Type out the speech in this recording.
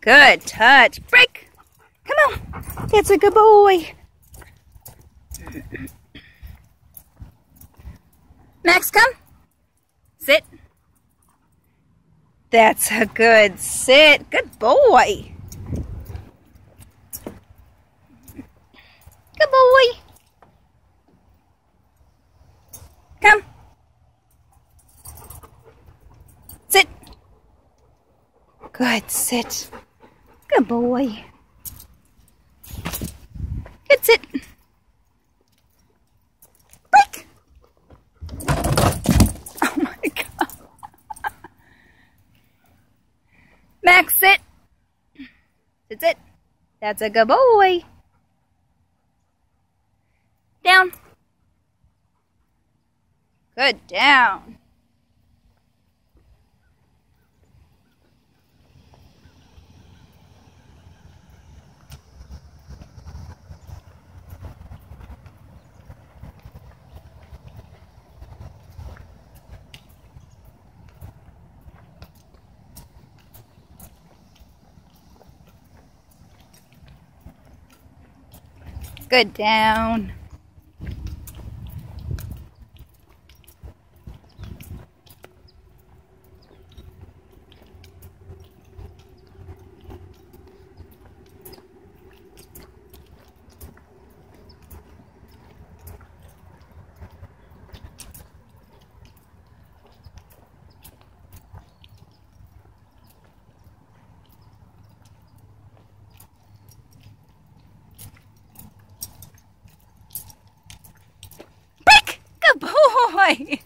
Good touch. Break. Come on. That's a good boy. Max, come. Sit. That's a good sit. Good boy. Good boy. Come. Sit. Good sit. Good boy. Good it. Break. Oh my god. Max, sit. Sit, sit. That's a good boy. Down. Good down. Good down. Boy!